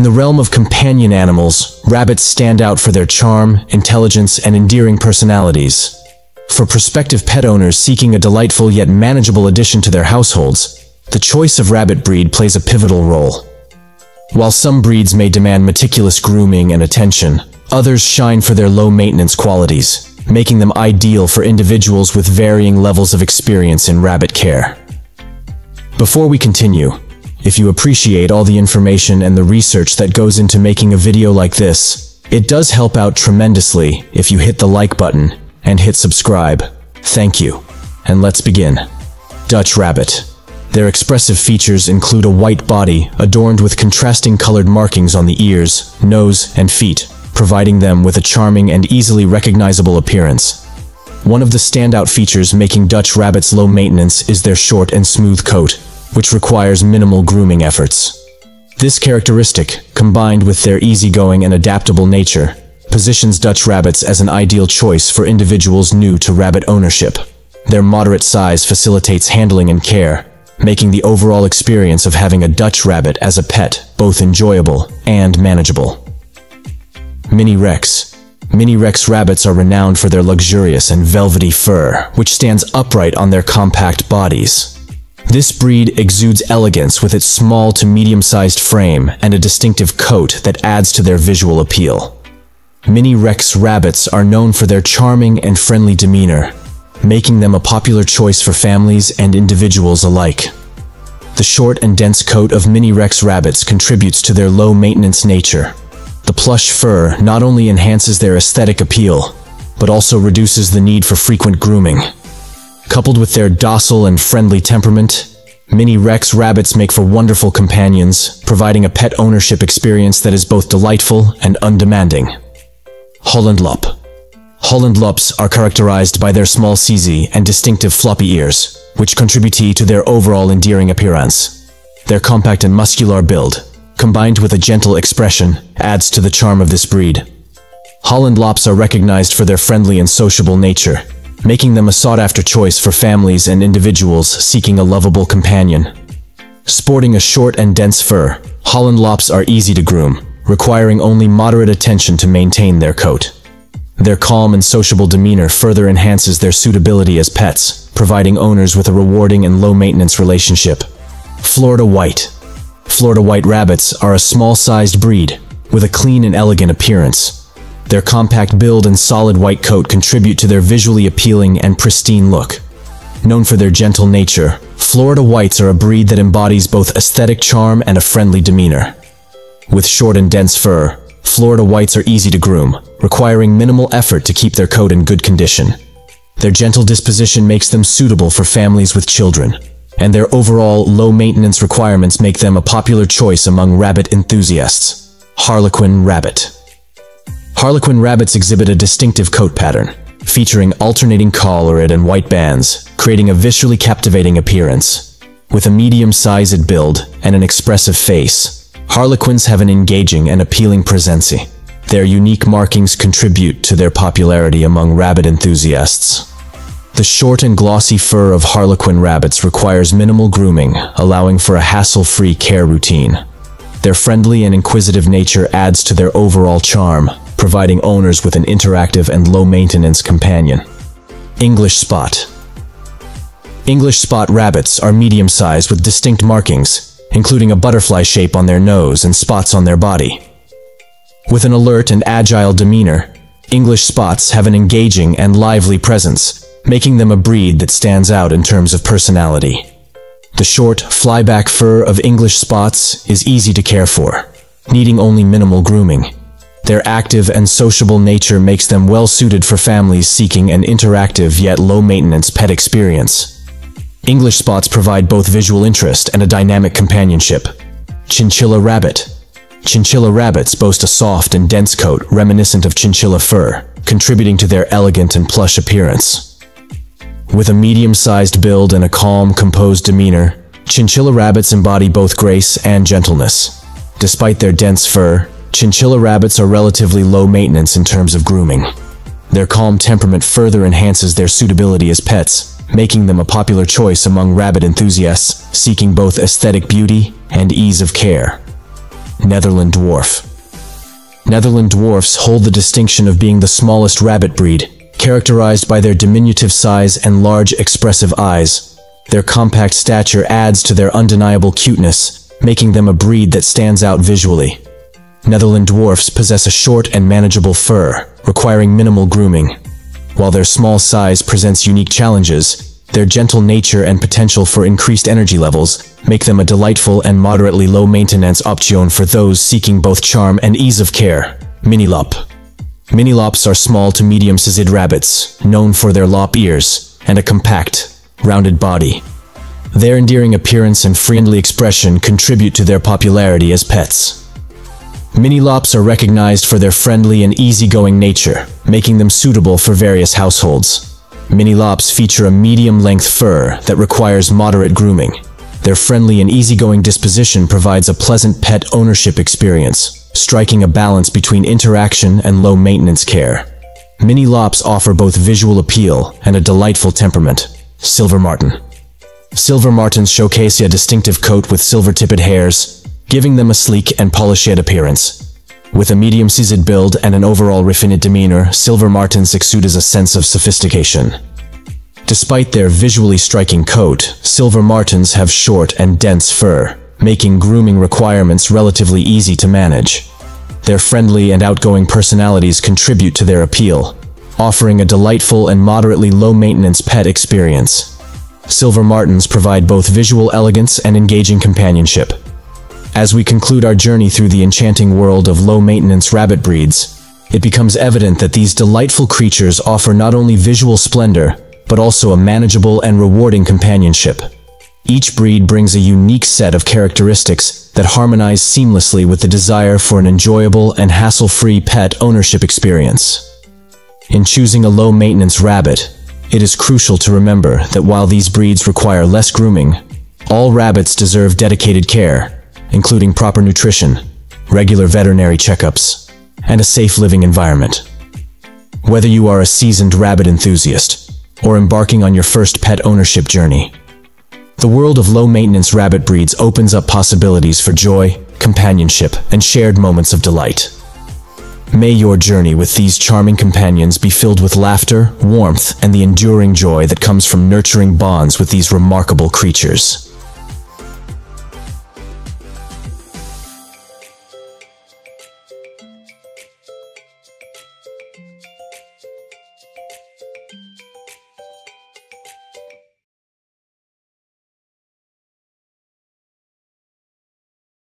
In the realm of companion animals, rabbits stand out for their charm, intelligence, and endearing personalities. For prospective pet owners seeking a delightful yet manageable addition to their households, the choice of rabbit breed plays a pivotal role. While some breeds may demand meticulous grooming and attention, others shine for their low-maintenance qualities, making them ideal for individuals with varying levels of experience in rabbit care. Before we continue, if you appreciate all the information and the research that goes into making a video like this, it does help out tremendously if you hit the like button and hit subscribe. Thank you. And let's begin. Dutch Rabbit. Their expressive features include a white body adorned with contrasting colored markings on the ears, nose, and feet, providing them with a charming and easily recognizable appearance. One of the standout features making Dutch Rabbits low maintenance is their short and smooth coat, which requires minimal grooming efforts. This characteristic, combined with their easygoing and adaptable nature, positions Dutch rabbits as an ideal choice for individuals new to rabbit ownership. Their moderate size facilitates handling and care, making the overall experience of having a Dutch rabbit as a pet both enjoyable and manageable. Mini Rex Mini Rex rabbits are renowned for their luxurious and velvety fur, which stands upright on their compact bodies. This breed exudes elegance with its small to medium-sized frame and a distinctive coat that adds to their visual appeal. Mini Rex rabbits are known for their charming and friendly demeanor, making them a popular choice for families and individuals alike. The short and dense coat of Mini Rex rabbits contributes to their low-maintenance nature. The plush fur not only enhances their aesthetic appeal, but also reduces the need for frequent grooming. Coupled with their docile and friendly temperament, Mini Rex rabbits make for wonderful companions, providing a pet ownership experience that is both delightful and undemanding. Holland Lop Holland Lops are characterized by their small CZ and distinctive floppy ears, which contribute to their overall endearing appearance. Their compact and muscular build, combined with a gentle expression, adds to the charm of this breed. Holland Lops are recognized for their friendly and sociable nature, making them a sought-after choice for families and individuals seeking a lovable companion. Sporting a short and dense fur, Holland Lops are easy to groom, requiring only moderate attention to maintain their coat. Their calm and sociable demeanor further enhances their suitability as pets, providing owners with a rewarding and low-maintenance relationship. Florida White Florida White Rabbits are a small-sized breed, with a clean and elegant appearance, their compact build and solid white coat contribute to their visually appealing and pristine look. Known for their gentle nature, Florida Whites are a breed that embodies both aesthetic charm and a friendly demeanor. With short and dense fur, Florida Whites are easy to groom, requiring minimal effort to keep their coat in good condition. Their gentle disposition makes them suitable for families with children, and their overall low-maintenance requirements make them a popular choice among rabbit enthusiasts. Harlequin Rabbit Harlequin rabbits exhibit a distinctive coat pattern, featuring alternating collared and white bands, creating a visually captivating appearance. With a medium-sized build and an expressive face, Harlequins have an engaging and appealing presence. Their unique markings contribute to their popularity among rabbit enthusiasts. The short and glossy fur of Harlequin rabbits requires minimal grooming, allowing for a hassle-free care routine. Their friendly and inquisitive nature adds to their overall charm, providing owners with an interactive and low-maintenance companion. English Spot English Spot rabbits are medium-sized with distinct markings, including a butterfly shape on their nose and spots on their body. With an alert and agile demeanor, English Spots have an engaging and lively presence, making them a breed that stands out in terms of personality. The short, flyback fur of English Spots is easy to care for, needing only minimal grooming. Their active and sociable nature makes them well suited for families seeking an interactive yet low-maintenance pet experience. English spots provide both visual interest and a dynamic companionship. Chinchilla Rabbit Chinchilla rabbits boast a soft and dense coat reminiscent of chinchilla fur, contributing to their elegant and plush appearance. With a medium-sized build and a calm, composed demeanor, chinchilla rabbits embody both grace and gentleness. Despite their dense fur, Chinchilla rabbits are relatively low maintenance in terms of grooming. Their calm temperament further enhances their suitability as pets, making them a popular choice among rabbit enthusiasts seeking both aesthetic beauty and ease of care. Netherland Dwarf. Netherland dwarfs hold the distinction of being the smallest rabbit breed, characterized by their diminutive size and large expressive eyes. Their compact stature adds to their undeniable cuteness, making them a breed that stands out visually. Netherland dwarfs possess a short and manageable fur, requiring minimal grooming. While their small size presents unique challenges, their gentle nature and potential for increased energy levels make them a delightful and moderately low-maintenance option for those seeking both charm and ease of care. Minilop. Minilops are small to medium-sized rabbits, known for their lop ears and a compact, rounded body. Their endearing appearance and friendly expression contribute to their popularity as pets. Minilops are recognized for their friendly and easygoing nature, making them suitable for various households. Minilops feature a medium-length fur that requires moderate grooming. Their friendly and easygoing disposition provides a pleasant pet ownership experience, striking a balance between interaction and low-maintenance care. Mini Lops offer both visual appeal and a delightful temperament. Silver Marten Silver Martens showcase a distinctive coat with silver-tipped hairs, giving them a sleek and polished appearance. With a medium-sized build and an overall refined demeanor, Silver Martens exude a sense of sophistication. Despite their visually striking coat, Silver Martens have short and dense fur, making grooming requirements relatively easy to manage. Their friendly and outgoing personalities contribute to their appeal, offering a delightful and moderately low-maintenance pet experience. Silver Martens provide both visual elegance and engaging companionship. As we conclude our journey through the enchanting world of low-maintenance rabbit breeds, it becomes evident that these delightful creatures offer not only visual splendor, but also a manageable and rewarding companionship. Each breed brings a unique set of characteristics that harmonize seamlessly with the desire for an enjoyable and hassle-free pet ownership experience. In choosing a low-maintenance rabbit, it is crucial to remember that while these breeds require less grooming, all rabbits deserve dedicated care, including proper nutrition, regular veterinary checkups, and a safe living environment. Whether you are a seasoned rabbit enthusiast or embarking on your first pet ownership journey, the world of low-maintenance rabbit breeds opens up possibilities for joy, companionship, and shared moments of delight. May your journey with these charming companions be filled with laughter, warmth, and the enduring joy that comes from nurturing bonds with these remarkable creatures.